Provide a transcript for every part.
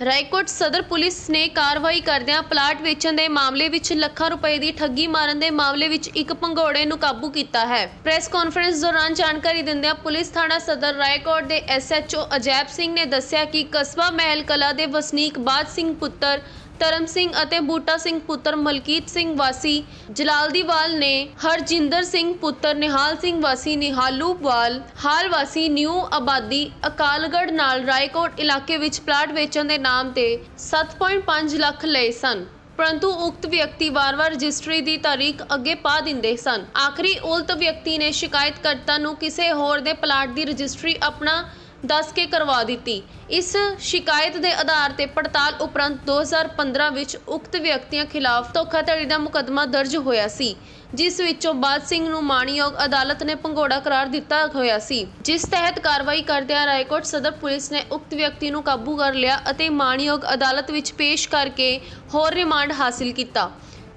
ਰਾਏਕੋਟ ਸਦਰ ਪੁਲਿਸ ਨੇ ਕਾਰਵਾਈ ਕਰਦਿਆਂ ਪਲਾਟ ਵੇਚਣ ਦੇ ਮਾਮਲੇ ਵਿੱਚ ਲੱਖਾਂ ਰੁਪਏ ਦੀ ਠੱਗੀ ਮਾਰਨ ਦੇ ਮਾਮਲੇ ਵਿੱਚ ਇੱਕ ਭੰਗੋੜੇ ਨੂੰ ਕਾਬੂ ਕੀਤਾ ਹੈ। ਪ੍ਰੈਸ ਕਾਨਫਰੰਸ ਦੌਰਾਨ ਜਾਣਕਾਰੀ ਦਿੰਦਿਆਂ ਪੁਲਿਸ ਥਾਣਾ ਸਦਰ ਰਾਏਕੋਟ ਦੇ ਐਸਐਚਓ ਅਜੈਬ ਸਿੰਘ ਨੇ ਦੱਸਿਆ ਕਿ ਕਸਬਾ ਮਹਿਲ ਕਲਾ ਦੇ ਵਸਨੀਕ ਬਾਦ ਸਿੰਘ ਪੁੱਤਰ ਧਰਮ ਸਿੰਘ ਅਤੇ ਬੂਟਾ ਸਿੰਘ ਪੁੱਤਰ ਮਲਕੀਤ ਸਿੰਘ ਵਾਸੀ ਜਲਾਲਦੀਵਾਲ ਨੇ ਹਰਜਿੰਦਰ ਸਿੰਘ ਪੁੱਤਰ ਨਿਹਾਲ ਸਿੰਘ ਵਾਸੀ ਨਿਹਾਲੂਵਾਲ, ਹਾਲ ਵਾਸੀ ਨਿਊ ਆਬਾਦੀ ਅਕਾਲਗੜ੍ਹ ਨਾਲ ਰਾਏਕੋਟ ਇਲਾਕੇ ਵਿੱਚ ਪਲਾਟ ਵੇਚਣ ਦੇ ਨਾਮ ਤੇ 7.5 ਲੱਖ ਲਏ ਸਨ। ਪਰੰਤੂ ਉਕਤ ਵਿਅਕਤੀ ਵਾਰ-ਵਾਰ ਰਜਿਸਟਰੀ ਦੀ ਤਾਰੀਖ ਅੱਗੇ ਪਾ ਦਿੰਦੇ ਸਨ। ਆਖਰੀ ਉਲਤ ਵਿਅਕਤੀ ਨੇ ਸ਼ਿਕਾਇਤਕਰਤਾ ਨੂੰ ਕਿਸੇ ਹੋਰ ਦੇ ਪਲਾਟ ਦੀ ਰਜਿਸਟਰੀ ਆਪਣਾ ਦੱਸ ਕੇ ਕਰਵਾ ਦਿੱਤੀ। ਇਸ ਸ਼ਿਕਾਇਤ ਦੇ ਆਧਾਰ ਤੇ ਪੜਤਾਲ ਉਪਰੰਤ 2015 ਵਿੱਚ ਉਕਤ ਵਿਅਕਤੀਆਂ ਖਿਲਾਫ ਧੋਖਾਧੜੀ ਦਾ ਮੁਕੱਦਮਾ ਦਰਜ ਹੋਇਆ ਸੀ, ਜਿਸ ਵਿੱਚੋਂ ਬਾਦ ਸਿੰਘ ਨੂੰ ਮਾਣਯੋਗ ਅਦਾਲਤ ਨੇ ਭੰਗੋੜਾ ਕਰਾਰ ਦਿੱਤਾ ਹੋਇਆ ਸੀ। ਜਿਸ ਤਹਿਤ ਕਾਰਵਾਈ ਕਰਦਿਆਂ ਰਾਏਕੋਟ ਸਦਰ ਪੁਲਿਸ ਨੇ ਉਕਤ ਵਿਅਕਤੀ ਨੂੰ ਕਾਬੂ ਕਰ ਲਿਆ ਅਤੇ ਮਾਣਯੋਗ ਅਦਾਲਤ ਵਿੱਚ ਪੇਸ਼ ਕਰਕੇ ਹੋਰ ਰਿਮਾਂਡ ਹਾਸਿਲ ਕੀਤਾ।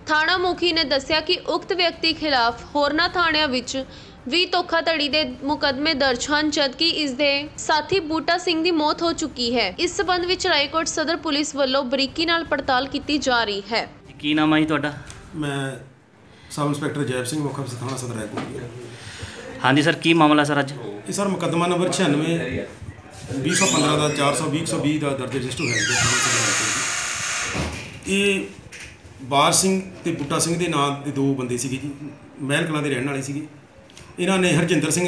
ਥਾਣਾ ਮੁਖੀ ਨੇ ਦੱਸਿਆ ਕਿ ਉਕਤ ਵਿਅਕਤੀ ਖਿਲਾਫ ਹੋਰਨਾਂ ਥਾਣਿਆਂ ਵਿੱਚ ਵੀ ਧੋਖਾਧੜੀ ਦੇ ਮੁਕੱਦਮੇ ਦਰਜ ਹਨ ਜਦਕਿ ਇਸ ਦੇ ਸਾਥੀ ਬੂਟਾ ਸਿੰਘ ਦੀ ਮੌਤ ਹੋ ਚੁੱਕੀ ਹੈ। ਇਸ ਸਬੰਧ ਵਿੱਚ ਰਾਏਕੋਟ ਸਦਰ ਪੁਲਿਸ ਵੱਲੋਂ ਬਰੀਕੀ ਨਾਲ ਪੜਤਾਲ ਕੀਤੀ ਜਾ ਰਹੀ ਹੈ। ਕੀ ਨਾਮ ਹੈ ਜੀ ਤੁਹਾਡਾ? ਮੈਂ ਸਬ ਇੰਸਪੈਕਟਰ ਜੈਬ ਸਿੰਘ ਮੁੱਖ ਅਫਸਰ ਥਾਣਾ ਸਦਰ ਰਾਏਕੋਟ ਹਾਂਜੀ ਸਰ ਕੀ ਮਾਮਲਾ ਸਰ ਅੱਜ? ਇਹ ਸਰ ਮੁਕੱਦਮਾ ਨੰਬਰ 96 2015 ਦਾ 420 120 ਦਾ ਦਰਜ ਰਜਿਸਟਰ ਹੋਇਆ। ਇਹ ਬਾਰ ਸਿੰਘ ਤੇ ਬੂਟਾ ਸਿੰਘ ਦੇ ਨਾਂ ਦੇ ਦੋ ਬੰਦੇ ਸੀਗੇ ਜੀ। ਮਹਿਲ ਕਲਾਂ ਦੇ ਰਹਿਣ ਵਾਲੇ ਸੀਗੇ। ਇਹਨਾਂ ਨੇ ਹਰਜਿੰਦਰ ਸਿੰਘ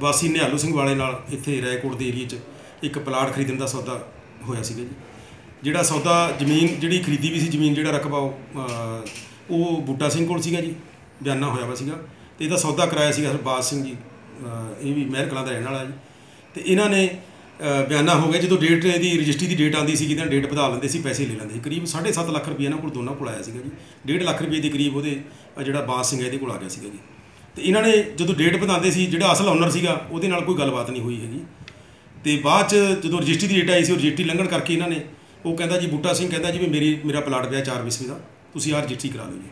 ਵਾਸੀ ਨਿਹਾਲੂ ਸਿੰਘ ਵਾਲੇ ਨਾਲ ਇੱਥੇ ਰਾਏਕੋਟ ਦੇ ਏਰੀਏ 'ਚ ਇੱਕ ਪਲਾਟ ਖਰੀਦਣ ਦਾ ਸੌਦਾ ਹੋਇਆ ਸੀਗਾ ਜੀ। ਜਿਹੜਾ ਸੌਦਾ ਜ਼ਮੀਨ ਜਿਹੜੀ ਖਰੀਦੀ ਵੀ ਸੀ ਜ਼ਮੀਨ ਜਿਹੜਾ ਰਕਬਾ ਉਹ, ਉਹ ਬੂਟਾ ਸਿੰਘ ਕੋਲ ਸੀਗਾ ਜੀ ਬਿਆਨਾ ਹੋਇਆ ਵਾ ਸੀਗਾ। ਤੇ ਇਹਦਾ ਸੌਦਾ ਕਰਾਇਆ ਸੀਗਾ ਹਰਬਾਜ ਸਿੰਘ ਜੀ ਇਹ ਵੀ ਮਹਿਰ ਕਲਾਂ ਦਾ ਰਹਿਣ ਵਾਲਾ ਜੀ। ਤੇ ਇਹਨਾਂ ਨੇ ਬਿਆਨਾ ਹੋ ਗਿਆ ਜਦੋਂ ਡੇਟ ਇਹਦੀ ਰਜਿਸਟਰੀ ਦੀ ਡੇਟ ਆਂਦੀ ਸੀਗੀ ਤਾਂ ਡੇਟ ਵਧਾ ਲੈਂਦੇ ਸੀ ਪੈਸੇ ਲੈ ਲੈਂਦੇ ਸੀ। ਕਰੀਬ 7.5 ਲੱਖ ਰੁਪਏ ਇਹਨਾਂ ਕੋਲ ਦੋਨਾਂ ਕੋਲ ਆਇਆ ਸੀਗਾ ਜੀ। 1.5 ਲੱਖ ਰੁਪਏ ਦੇ ਕਰੀਬ ਉਹਦੇ ਜਿਹੜਾ ਬਾਸ ਸਿੰਘ ਇਹਦੇ ਕੋਲ ਆ ਗਿਆ ਸੀਗਾ ਜੀ। ਤੇ ਇਹਨਾਂ ਨੇ ਜਦੋਂ ਡੇਟ ਵਧਾਉਂਦੇ ਸੀ, ਜਿਹੜਾ ਅਸਲ ਓਨਰ ਸੀਗਾ, ਉਹਦੇ ਨਾਲ ਕੋਈ ਗੱਲਬਾਤ ਨਹੀਂ ਹੋਈ ਹੈਗੀ। ਤੇ ਬਾਅਦ ਚ ਜਦੋਂ ਰਜਿਸਟਰੀ ਦੀ ਡੇਟ ਆਈ ਸੀ, ਉਹ ਰਜਿਸਟਰੀ ਲੰਘਣ ਕਰਕੇ ਇਹਨਾਂ ਨੇ ਉਹ ਕਹਿੰਦਾ ਜੀ, ਬੂਟਾ ਸਿੰਘ ਕਹਿੰਦਾ ਜੀ ਵੀ ਮੇਰੀ, ਮੇਰਾ ਪਲਾਟ ਪਿਆ 4 ਵਿਸਵੇ ਦਾ, ਤੁਸੀਂ ਆਹ ਰਜਿਸਟਰੀ ਕਰਾ ਲਓ ਜੀ।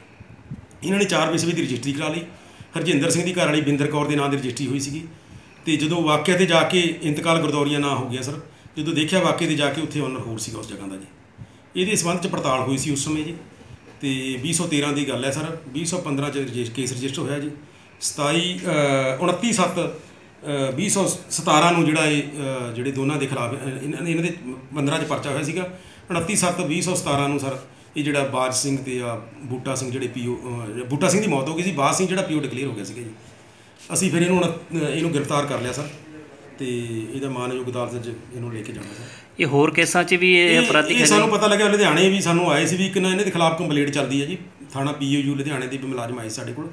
ਇਹਨਾਂ ਨੇ 4 ਵਿਸਵੇ ਦੀ ਰਜਿਸਟਰੀ ਕਰਾ ਲਈ। ਹਰਜਿੰਦਰ ਸਿੰਘ ਦੀ ਘਰ ਵਾਲੀ ਬਿੰਦਰ ਕੌਰ ਦੇ ਨਾਂ ਦੀ ਰਜਿਸਟਰੀ ਹੋਈ ਸੀਗੀ। ਤੇ ਜਦੋਂ ਵਾਕਿਆ ਤੇ ਜਾ ਕੇ ਇੰਤਕਾਲ ਗਰਦੌਰੀਆ ਨਾਂ ਹੋ ਗਿਆ, ਸਰ। ਜਦੋਂ ਦੇਖਿਆ ਵਾਕਿਆ ਤੇ ਜਾ ਕੇ ਉੱਥੇ ਓਨਰ ਹੋਰ ਸੀਗਾ ਉਸ ਜਗ੍ਹਾ ਦਾ ਜੀ। ਇਹਦੇ ਸੰਬੰਧ ਚ ਪੜਤਾਲ ਹੋਈ ਸੀ ਉਸ ਸਮੇਂ ਜੀ। ਤੇ 2013 ਦੀ ਗੱਲ ਹੈ, ਸਰ। 2015 ਚ ਰਜਿਸ- ਕੇਸ ਰਜਿਸਟਰ ਹੋਇਆ ਜੀ। 27 ਅਹ, 29 7 ਅਹ, 2017 ਨੂੰ ਜਿਹੜਾ ਇਹ ਜਿਹੜੇ ਦੋਨਾਂ ਦੇ ਖਿਲਾਫ ਇਹਨਾਂ ਦੇ 15 ਚ ਪਰਚਾ ਹੋਇਆ ਸੀਗਾ। 29 7 2017 ਨੂੰ ਸਰ ਇਹ ਜਿਹੜਾ ਬਾਜ ਸਿੰਘ ਤੇ ਆ ਬੂਟਾ ਸਿੰਘ ਜਿਹੜੇ ਪੀਓ ਬੂਟਾ ਸਿੰਘ ਦੀ ਮੌਤ ਹੋ ਗਈ ਸੀ ਬਾਜ ਸਿੰਘ ਜਿਹੜਾ ਪੀਓ ਡਿਕਲੇਅਰ ਹੋ ਗਿਆ ਸੀਗਾ ਜੀ। ਅਸੀਂ ਫਿਰ ਇਹਨੂੰ ਇਹਨੂੰ ਗ੍ਰਿਫਤਾਰ ਕਰ ਲਿਆ ਸਰ ਤੇ ਇਹਦਾ ਮਾਨਯੋਗ ਅਦਾਲਤ 'ਚ ਇਹਨੂੰ ਲੈ ਕੇ ਜਾਣਾ ਸਰ। ਇਹ ਹੋਰ ਕੇਸਾਂ 'ਚ ਵੀ ਇਹ ਅਪਰਾਧਿਕ ਇਹ ਸਾਨੂੰ ਪਤਾ ਲੱਗਿਆ ਲੁਧਿਆਣੇ ਵੀ ਸਾਨੂੰ ਆਏ ਸੀ ਵੀ ਇੱਕ ਨਾ ਇਹਨਾਂ ਦੇ ਖਿਲਾਫ ਕੰਪਲੇਂਟ ਚੱਲਦੀ ਹੈ ਜੀ। ਥਾਣਾ ਪੀਓਯੂ ਲੁਧਿਆਣੇ ਦੇ ਵੀ ਮੁਲਾਜ਼ਮ ਆਏ ਸਾਡੇ ਕੋਲ।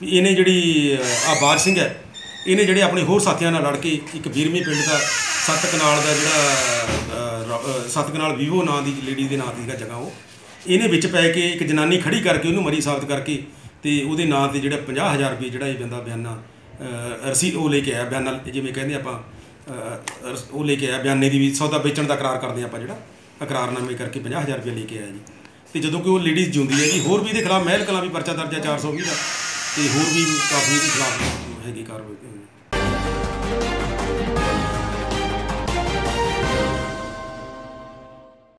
ਵੀ ਇਹਨੇ ਜਿਹੜੀ ਆ ਸਿੰਘ ਹੈ ਇਹਨੇ ਜਿਹੜੇ ਆਪਣੇ ਹੋਰ ਸਾਥੀਆਂ ਨਾਲ ਲੜ ਕੇ ਇੱਕ ਵੀਰਮੀ ਪਿੰਡ ਦਾ ਸੱਤ ਕਨਾਲ ਦਾ ਜਿਹੜਾ ਅਹ, ਰ- ਸੱਤ ਕਨਾਲ ਵੀਵੋ ਨਾਂ ਦੀ ਲੇਡੀ ਦੇ ਨਾਂ ਦੀ ਸੀਗਾ ਜਗ੍ਹਾ ਉਹ ਇਹਨੇ ਵਿੱਚ ਪੈ ਕੇ ਇੱਕ ਜਨਾਨੀ ਖੜੀ ਕਰਕੇ ਉਹਨੂੰ ਮਰੀ ਸਾਬਤ ਕਰਕੇ ਤੇ ਉਹਦੇ ਨਾਂ ਤੇ ਜਿਹੜਾ 50000 ਰੁਪਏ ਜਿਹੜਾ ਇਹ ਬੰਦਾ ਬਿਆਨਾ ਅਹ, ਰਸੀਦ ਉਹ ਲੈ ਕੇ ਆਇਆ ਬਿਆਨਾ ਜਿਵੇਂ ਕਹਿੰਦੇ ਆਪਾਂ ਰਸ- ਉਹ ਲੈ ਕੇ ਆਇਆ ਬਿਆਨੇ ਦੀ ਵੀ ਸੌਦਾ ਵੇਚਣ ਦਾ ਇਕਰਾਰ ਕਰਦੇ ਆਪਾਂ ਜਿਹੜਾ ਇਕਰਾਰਨਾਮੇ ਕਰਕੇ 50000 ਰੁਪਏ ਲੈ ਕੇ ਆਇਆ ਜੀ। ਤੇ ਜਦੋਂ ਕਿ ਉਹ ਲੇਡੀਜ਼ ਜਿਉਂਦੀ ਹੈ ਜੀ ਹੋਰ ਵੀ ਇਹਦੇ ਖਿਲਾਫ ਮਹਿਲ ਕਲਾਂ ਵੀ ਪਰਚਾ ਦਰਜ ਹੈ 420 ਦਾ। ਤੇ ਹੋਰ ਵੀ ਕਾਫੀ ਦੇ ਖਿਲਾਫ ਹੈਗੀ ਕਾਰਵਾਈ